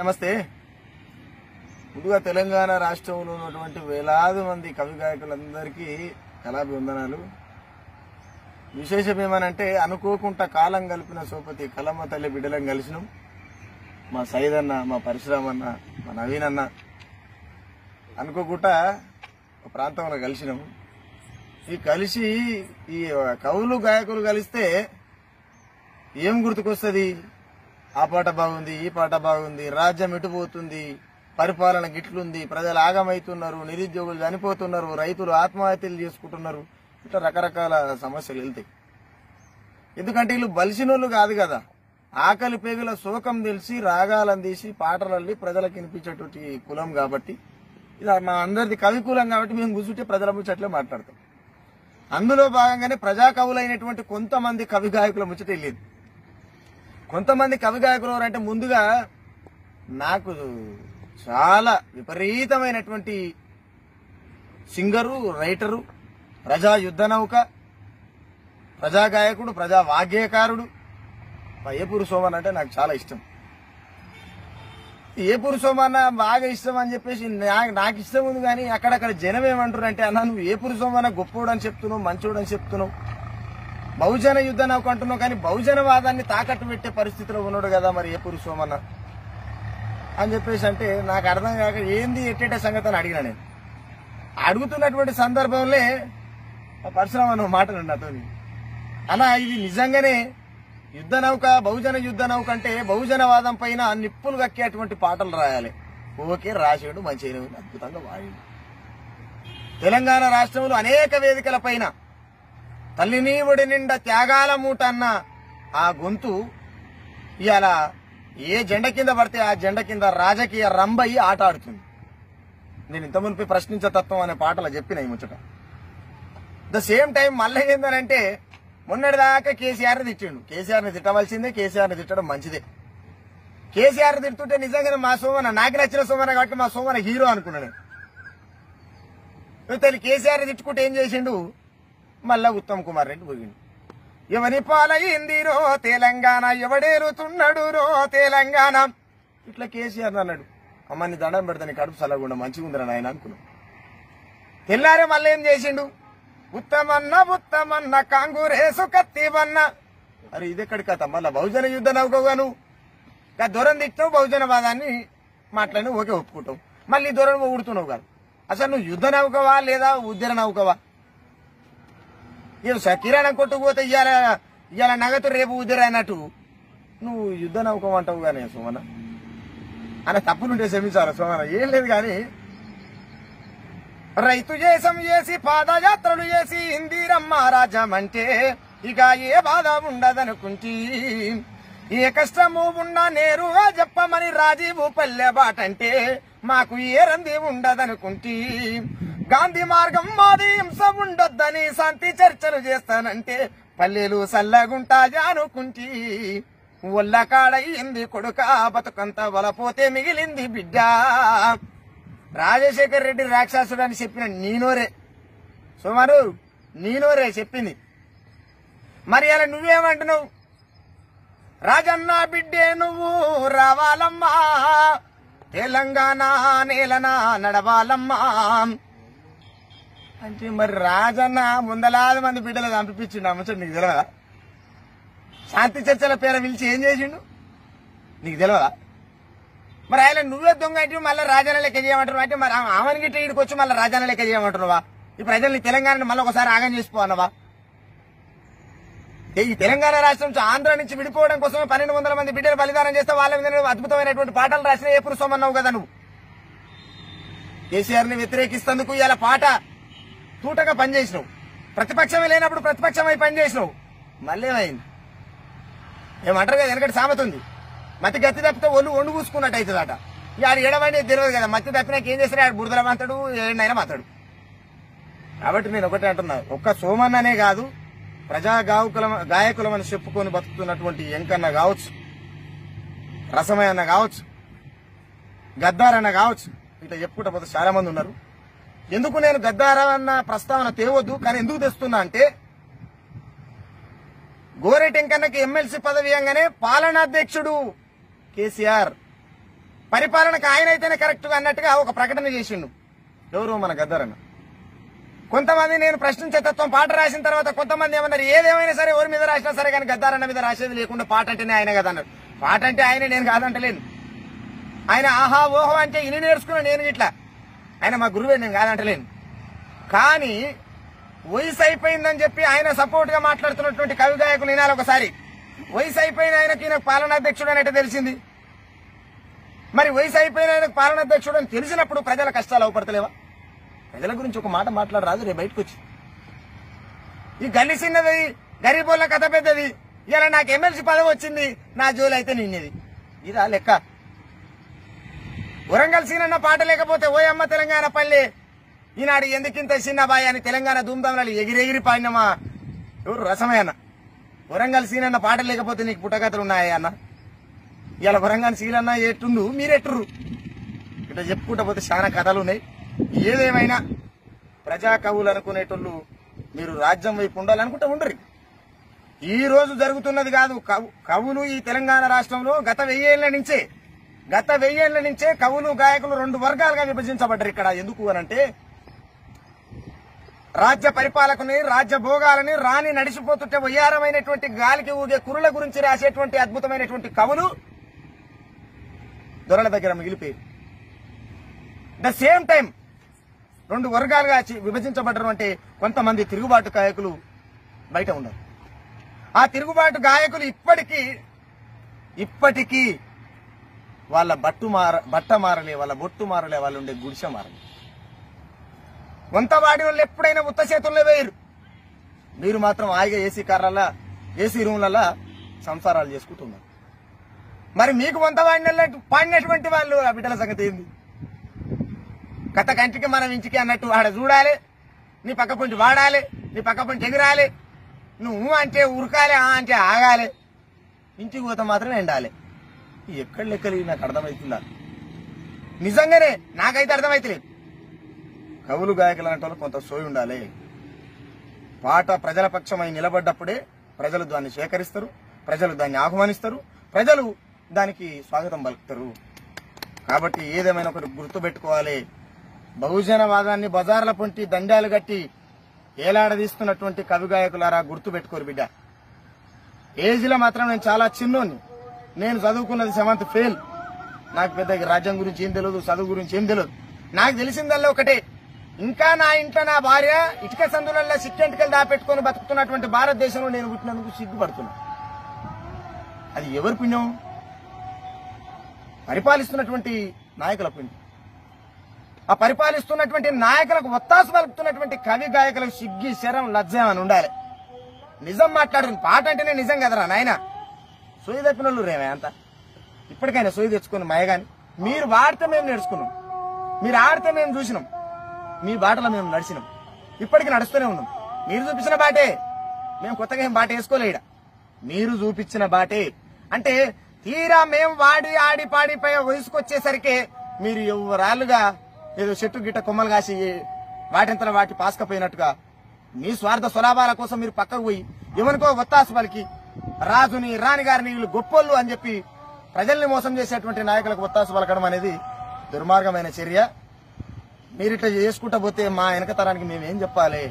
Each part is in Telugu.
నమస్తే. ముందుగా తెలంగాణ రాష్ట్రంలో ఉన్నటువంటి వేలాది మంది కవి గాయకులందరికీ కళాభివందనాలు. విశేషం ఏమనంటే అనుకోకుండా కాలం కలిపిన సోపతి కలమ్మ తల్లి బిడ్డలం కలిసినాం. మా సైదన్న మా పరశురామ్ అన్న మా నవీన్ అన్న అనుకోకుండా ఒక ప్రాంతంలో కలిసినాం. ఈ కలిసి ఈ కవులు గాయకులు కలిస్తే ఏం గుర్తుకొస్తుంది? ఆ పాట బాగుంది ఈ పాట బాగుంది రాజ్యం ఎటుపోతుంది పరిపాలన గిట్లుంది ప్రజలు ఆగమవుతున్నారు నిరుద్యోగులు చనిపోతున్నారు రైతులు ఆత్మహత్యలు చేసుకుంటున్నారు ఇట్లా రకరకాల సమస్యలు వెళ్తాయి. ఎందుకంటే వీళ్ళు బలిసినోళ్ళు కాదు కదా. ఆకలి పేగుల శోకం తెలిసి రాగాలను తీసి పాటలల్లి ప్రజలకు వినిపించేటువంటి కులం కాబట్టి ఇది మా అందరిది కవి కులం కాబట్టి మేము కూర్చుంటే ప్రజల ముచ్చట్లే మాట్లాడతాం. అందులో భాగంగానే ప్రజా కవులైనటువంటి కొంతమంది కవి గాయకుల ముచ్చట వెళ్ళేది కొంతమంది కవి గాయకులు అంటే ముందుగా నాకు చాలా విపరీతమైనటువంటి సింగరు రైటరు ప్రజా యుద్ధ నౌక ప్రజా గాయకుడు ప్రజా వాగ్గేయకారుడు ఏపూరు సోమన్ అంటే నాకు చాలా ఇష్టం. ఏపూరు సోమన్న బాగా ఇష్టం అని చెప్పేసి నాకు ఇష్టం ఉంది కానీ అక్కడక్కడ జనం ఏమంటారు అంటే అన్న నువ్వు ఏపూరు సోమన్న గొప్పోడు అని చెప్తున్నావు మంచోడు అని చెప్తున్నావు. బహుజన యుద్ధ నాకు అంటున్నావు కానీ బహుజనవాదాన్ని తాకట్టు పెట్టే పరిస్థితిలో ఉన్నాడు కదా మరి ఏ సోమన్న? అని చెప్పేసి అంటే నాకు అర్థం కాక ఏంది ఎట్టేట సంగతి అని అడిగిన నేను. అడుగుతున్నటువంటి సందర్భంలో పరశురామ నువ్వు మాటలు నాతో అలా ఇది నిజంగానే యుద్ధ నౌక బహుజన యుద్ధ నౌక అంటే బహుజనవాదం పైన నిప్పులు కక్కేటువంటి పాటలు రాయాలి. ఓకే రాశాడు మంచి అద్భుతంగా వాడాడు. తెలంగాణ రాష్ట్రంలో అనేక వేదికల పైన తల్లినీవుడి నిండా త్యాగాల మూట అన్న ఆ గొంతు ఇవాళ ఏ జెండ కింద పడితే ఆ జెండ కింద రాజకీయ రంబయి ఆట ఆడుతుంది. నేను ఇంత మునిపి ప్రశ్నించే తత్వం అనే పాటలో చెప్పిన ఈ ముచ్చట. ద సేమ్ టైం మళ్ళీ ఏందనంటే మొన్నటిదాకా కేసీఆర్ తిట్టిండు. కేసీఆర్ని తిట్టవలసిందే కేసీఆర్ని తిట్టడం మంచిదే. కేసీఆర్ తిడుతుంటే నిజంగానే మా సోమన నాకు నచ్చిన సోమన కాబట్టి మా సోమన హీరో అనుకున్నాను తల్లి కేసీఆర్ తిట్టుకుంటే ఏం చేసిండు? మళ్ళా ఉత్తమ్ కుమార్ రెడ్డి పోయిండు. ఎవరి పాలయ్యిందిరో తెలంగాణ ఎవడేరుతున్నాడు రో తెలంగాణ. ఇట్లా కేసీఆర్ అన్నాడు. అమ్మని దండం పెడతాను కడుపు సలగుండా మంచిగా ఉందిరా నాయన అనుకున్నాం. తెల్లారే మళ్ళీ ఏం చేసిండు? ఉత్తమన్న ఉత్తమన్న కాంగురేసు కత్తివన్న. అరే ఇదెక్కడి కథ? మళ్ళా బహుజన యుద్ధ నౌకగాను దూరం తిట్టావు బహుజనవాదాన్ని మాట్లాడి ఓకే ఒప్పుకుంటావు. మళ్ళీ దూరం ఊడుతున్నావు కాదు. అసలు నువ్వు యుద్ధ నౌకవా లేదా ఉద్యన నౌకవా ఇక కిరాణం కొట్టుకుపోతే ఇవాళ ఇవాళ నగదు రేపు ఉద్యర అన్నట్టు నువ్వు యుద్ధ నౌకం అంటావు కానీ సోమన అన్న తప్పులుంటే క్షమించాలి సోమన ఏం లేదు కానీ రైతు చేసం చేసి పాదయాత్రలు చేసి ఇందిరమ్మ రాజ్యం అంటే ఇక ఏ బాధ ఉండదనుకుంటి. ఏ కష్టము ఉన్నా నేరుగా చెప్పమని రాజీవు పల్లె బాటంటే మాకు ఏ రంది ఉండదనుకుంటీ. గాంధీ మార్గం మాది హింస ఉండొద్దని శాంతి చర్చలు చేస్తానంటే పల్లెలు సల్లగుంటాయా అనుకుంటి ఒళ్ళ కాడయింది కొడుక బతుకంత వలపోతే మిగిలింది బిడ్డ. రాజశేఖర్ రెడ్డి రాక్షసుడు అని చెప్పిన నీనోరే. సుమారు నీనోరే చెప్పింది. మరి అలా నువ్వేమంటున్నావు? రాజన్న బిడ్డే నువ్వు రావాలమ్మా. తెలంగాణ నేలనా నడవాలమ్మా. అంటే మరి రాజన్న ముందలాది మంది బిడ్డలు చంపించిండు అమ్మచండి నీకు తెలియదా శాంతి చర్చల పేర పిలిచి ఏం చేసిండు? నీకు తెలియదా మరి ఆయన నువ్వే దొంగ అంటే మళ్ళీ రాజాన లెక్క చేయమంటున్నావు? అంటే మరి ఆమెకి గిట్ట ఇక్కడికి వచ్చి మళ్ళీ రాజాన లెక్క చేయమంటున్నావా? ఈ ప్రజల్ని తెలంగాణని మళ్ళీ ఒకసారి ఆగం చేసిపోవన్నవా ఈ తెలంగాణ రాష్ట్రం ఆంధ్ర నుంచి విడిపోవడం కోసమే పన్నెండు వందల మంది బిడ్డలు బలిదానం చేస్తే వాళ్ళ మీద అద్భుతమైనటువంటి పాటలు రాసిన ఏ పురుషమన్నావు కదా నువ్వు? కేసీఆర్ని వ్యతిరేకిస్తందుకు ఇలా పాట తూటగా పనిచేసినావు. ప్రతిపక్షమే లేనప్పుడు ప్రతిపక్షమై పనిచేసినావు. మళ్ళీ ఏమైంది ఏమంటారు కదా వెనకటి సామెత ఉంది. మతి గతి తప్పితే ఒళ్ళు వండు కూసుకున్నట్టు అవుతుందట ఇక ఆడు ఏడవండి తెలియదు కదా మతి తప్పినాక ఏం చేసినా ఆడు బురదల మాతాడు ఏడైనా మాతాడు కాబట్టి నేను ఒకటే అంటున్నా ఒక్క సోమన్ననే కాదు ప్రజా గాయకుల గాయకులమని చెప్పుకొని బతుకుతున్నటువంటి ఎంకన్న కావచ్చు రసమయ్యన్న కావచ్చు గద్దారన్న కావచ్చు. ఇట్లా చెప్పుకుంటా పోతే చాలా మంది ఉన్నారు. ఎందుకు నేను గద్దార అన్న ప్రస్తావన తేవద్దు కానీ ఎందుకు తెస్తున్నా అంటే గోరెటెంకన్నకి ఎమ్మెల్సీ పదవి ఇవ్వగానే పాలనాధ్యక్షుడు కేసీఆర్ పరిపాలనకు ఆయన అయితేనే కరెక్ట్ అన్నట్టుగా ఒక ప్రకటన చేసిండు. ఎవరు మన గద్దారన్న? కొంతమంది నేను ప్రశ్నించే తత్వం పాట రాసిన తర్వాత కొంతమంది ఏమన్నారు ఏదేమైనా సరే ఎవరి మీద రాసినా సరే కానీ గద్దారన్న మీద రాసేది లేకుండా పాట అంటేనే ఆయన కదా అన్నారు పాట అంటే ఆయన నేను కాదంటలేను. ఆయన ఆహా ఓహో అంటే ఇని నేర్చుకున్నా నేను ఇట్లా. ఆయన మా గురువే నేను కాదంటలేను. కానీ వయసు అయిపోయిందని చెప్పి ఆయన సపోర్ట్గా మాట్లాడుతున్నటువంటి కవి గాయకులు వినాలి ఒకసారి. వయసు అయిపోయిన ఆయనకి ఈయన పాలనాధ్యక్షుడు అనేట తెలిసింది. మరి వయసు అయిపోయిన ఆయనకు పాలనాధ్యక్షుడు అని తెలిసినప్పుడు ప్రజల కష్టాలు అవపడతలేవా? ప్రజల గురించి ఒక మాట మాట్లాడరాదు రేపు బయటకు వచ్చి. ఈ గల్లి చిన్నది గరీబోళ్ళ కథ పెద్దది. ఇలా నాకు ఎమ్మెల్సీ పదవి వచ్చింది నా జోలు అయితే నిన్నది. ఇదా లెక్క. వరంగల్ సీనన్న పాట లేకపోతే ఓయమ్మ తెలంగాణ పల్లె. ఈనాడు ఎందుకింత చిన్న బాయ్ అని తెలంగాణ ధూమ్ధాంలు ఎగిరెగిరి పాడినమా? ఎవరు రసమే అన్న. వరంగల్ సీనన్న పాట లేకపోతే నీకు పుట్టకథలు ఉన్నాయా అన్న? ఇలా వరంగల్ సీనన్న ఎట్టుండు? మీరెట్టుర్రు. ఇట్లా చెప్పుకుంటా పోతే చాలా కథలు ఉన్నాయి ఏదేమైనా ప్రజా కవులు అనుకునేటోళ్ళు మీరు రాజ్యం వైపు ఉండాలనుకుంటే ఉండరు. ఈ రోజు జరుగుతున్నది కాదు కవు- కవులు ఈ తెలంగాణ రాష్ట్రంలో గత వెయ్యేళ్ళ నుంచే గత వెయ్యేళ్ళ నుంచే కవులు గాయకులు రెండు వర్గాలుగా విభజించబడ్డారు ఇక్కడ. ఎందుకు అనంటే రాజ్య పరిపాలకుని రాజ్య భోగాలని రాణి నడిచిపోతుంటే వయ్యారమైనటువంటి గాలికి ఊగే కురుల గురించి రాసేటువంటి అద్భుతమైనటువంటి కవులు దొరల దగ్గర మిగిలిపోయారు. ద సేమ్ టైం రెండు వర్గాలుగా చి- విభజించబడ్డారు అంటే కొంతమంది తిరుగుబాటు గాయకులు బయట ఉన్నారు. ఆ తిరుగుబాటు గాయకులు ఇప్పటికీ ఇప్పటికీ వాళ్ళ బట్టు మార బట్ట మారలే వాళ్ళ బొట్టు మారలే వాళ్ళు ఉండే గుడిసె మారలే. వంత వాడి వాళ్ళు ఎప్పుడైనా ఉత్త చేతుల్లో వేయరు. మీరు మాత్రం హాయిగా ఏసీ కార్లల్లా ఏసీ రూమ్లలో సంసారాలు చేసుకుంటున్నారు. మరి మీకు వంత వాడిన పాడినటువంటి వాళ్ళు ఆ బిడ్డల సంగతి ఏంది? కథ కంటికి మనం ఇంటికి అన్నట్టు ఆడ చూడాలి నీ పక్క పొంచి వాడాలి నీ పక్క పొంచి ఎగిరాలి నువ్వు అంటే ఉరకాలి ఆ అంటే ఆగాలి ఇంటికి పోతే మాత్రం ఎండాలి. ఎక్కడ లెక్కలు నాకు అర్థమవుతుందా నిజంగానే నాకైతే అర్థమైతలేదు కవులు గాయకులు అనేటోళ్ళు కొంత సోయి ఉండాలి. పాట ప్రజల పక్షమై నిలబడ్డప్పుడే ప్రజలు దాన్ని స్వీకరిస్తారు ప్రజలు దాన్ని ఆహ్వానిస్తారు ప్రజలు దానికి స్వాగతం పలుకుతారు. కాబట్టి ఏదేమైనా ఒకటి గుర్తుపెట్టుకోవాలి. బహుజనవాదాన్ని బజార్ల పొంటి దండాలు కట్టి ఏలాడదీస్తున్నటువంటి కవి గాయకులారా గుర్తుపెట్టుకోరు బిడ్డ. ఏజ్లో మాత్రం నేను చాలా చిన్నోని నేను చదువుకున్నది సెవెంత్ ఫెయిల్. నాకు పెద్ద రాజ్యం గురించి ఏం తెలియదు చదువు గురించి ఏం తెలియదు నాకు తెలిసిందల్లా ఒకటే ఇంకా నా ఇంట్లో నా భార్య ఇటుక సందులలో సిక్కెంటికలు దాపెట్టుకుని బతుకుతున్నటువంటి భారతదేశంలో నేను పుట్టినందుకు సిగ్గుపడుతున్నా. అది ఎవరి పుణ్యం? పరిపాలిస్తున్నటువంటి నాయకుల పుణ్యం. ఆ పరిపాలిస్తున్నటువంటి నాయకులకు ఒత్తాసు పలుకుతున్నటువంటి కవి గాయకులకు సిగ్గి శరం లజ్జం అని ఉండాలి? నిజం మాట్లాడుతుంది పాట అంటేనే నిజం కదరా నాయనా? సూయి తప్పిన రేమే అంత. ఇప్పటికైనా సోయి తెచ్చుకుని మయగాని మీరు వాడితే మేము నేర్చుకున్నాం. మీరు ఆడితే మేము చూసినాం. మీ బాటలో మేము నడిచినాం. ఇప్పటికి నడుస్తూనే ఉన్నాం. మీరు చూపించిన బాటే. మేము కొత్తగా ఏం బాట వేసుకోలేడ మీరు చూపించిన బాటే. అంటే తీరా మేము వాడి ఆడి పాడి పై వయసుకొచ్చేసరికి మీరు ఎవరాలుగా ఏదో చెట్టు గిట్ట కొమ్మలు కాసి వాటింతలో వాటి పాసుకపోయినట్టుగా మీ స్వార్థ స్వలాభాల కోసం మీరు పక్కకు పోయి ఎవరికో ఒత్తాసు పలికి రాజుని రాణి గారిని వీళ్ళు గొప్పోళ్ళు అని చెప్పి ప్రజల్ని మోసం చేసేటువంటి నాయకులకు ఒత్తాసు పలకడం అనేది దుర్మార్గమైన చర్య. మీరు ఇట్లా చేసుకుంటా పోతే మా వెనక తరానికి మేమేం చెప్పాలి?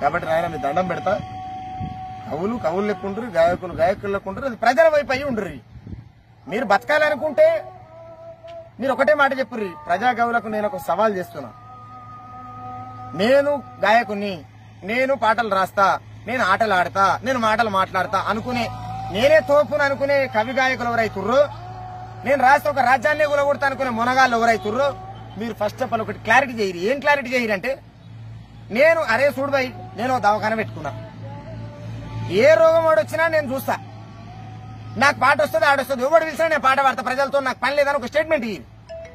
కాబట్టి నాయన మీ దండం పెడతా. కవులు కవులు లెక్కుండ్రు గాయకులు గాయకులు లెక్కుండ్రు అది ప్రజల వైపు అయి ఉండ్రి. మీరు బతకాలనుకుంటే మీరు ఒకటే మాట చెప్పుర్రి ప్రజా కవులకు నేను ఒక సవాల్ చేస్తున్నా. నేను గాయకుని నేను పాటలు రాస్తా. నేను ఆటలు ఆడతా నేను మాటలు మాట్లాడతా అనుకునే నేనే తోపును అనుకునే కవి గాయకులు ఎవరైతుర్రు? నేను రాస్తే ఒక రాజ్యాన్ని కూలగొడతా అనుకునే మునగాళ్ళు ఎవరైతుర్రు? మీరు ఫస్ట్ ఆఫ్ ఆల్ ఒకటి క్లారిటీ చేయరు. ఏం క్లారిటీ చేయరు అంటే నేను అరే చూడుబాయి నేను దవాఖాన పెట్టుకున్నా. ఏ రోగం వాడు నేను చూస్తా. నాకు పాట వస్తుంది ఆడొస్తుంది ఎవడు పిలిచినా నేను పాట పాడతా. ప్రజలతో నాకు పని లేదని ఒక స్టేట్మెంట్ ఇయ్యి.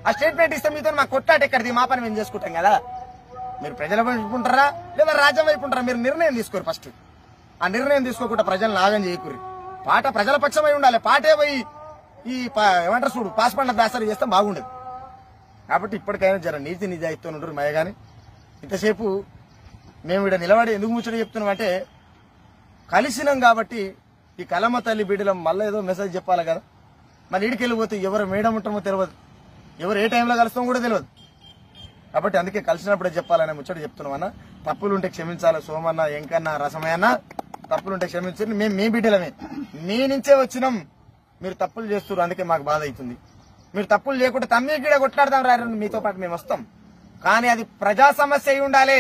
ఆ స్టేట్మెంట్ ఇస్తే మీతో మాకు కొట్లాట ఎక్కడిది? మా పని మేము చేసుకుంటాం కదా. మీరు ప్రజల వైపు ఉంటారా లేదా రాజ్యం వైపు ఉంటారా? మీరు నిర్ణయం తీసుకోరు ఫస్ట్ ఆ నిర్ణయం తీసుకోకుండా ప్రజలను నాగం చేయకూరి. పాట ప్రజల పక్షమై ఉండాలి. పాటే పోయి ఈ పా- ఏమంటారు చూడు పాస్పండ్ల దాసరి చేస్తే బాగుండదు. కాబట్టి ఇప్పటికైనా జర నీతి నిజాయితీ ఉంటారు మయ గాని. ఇంతసేపు మేము ఇక్కడ నిలబడి ఎందుకు ముచ్చట చెప్తున్నాం అంటే కలిసినాం కాబట్టి ఈ కలమ తల్లి బిడ్డలం మళ్ళీ ఏదో మెసేజ్ చెప్పాలి కదా. మళ్ళీ ఇడికి వెళ్ళిపోతే ఎవరు మేడం ఉంటామో తెలియదు ఎవరు ఏ టైంలో కలుస్తామో కూడా తెలియదు కాబట్టి అందుకే కలిసినప్పుడే చెప్పాలనే ముచ్చట చెప్తున్నాం అన్న. తప్పులుంటే క్షమించాలి సోమన్న ఎంకన్న రసమయ్యన్న. తప్పులుంటే క్షమించండి మేము మీ బిడ్డలమే. మీ నుంచే వచ్చినాం. మీరు తప్పులు చేస్తున్నారు అందుకే మాకు బాధ అవుతుంది. మీరు తప్పులు చేయకుండా తమ్మి గిడ కొట్లాడదాం రా మీతో పాటు మేము వస్తాం. కానీ అది ప్రజా సమస్య అయి ఉండాలి.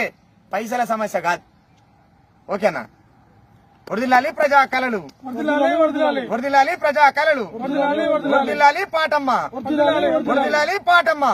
పైసల సమస్య కాదు. ఓకేనా వరదిల్లాలి ప్రజా కళలు. వర్దిలాలి వర్దిలాలి వరదిల్లాలి ప్రజా కళలు. వర్దిలాలి వర్దిలాలి వరదిల్లాలి పాటమ్మ. వర్దిలాలి వరదిల్లాలి. పాటమ్మ.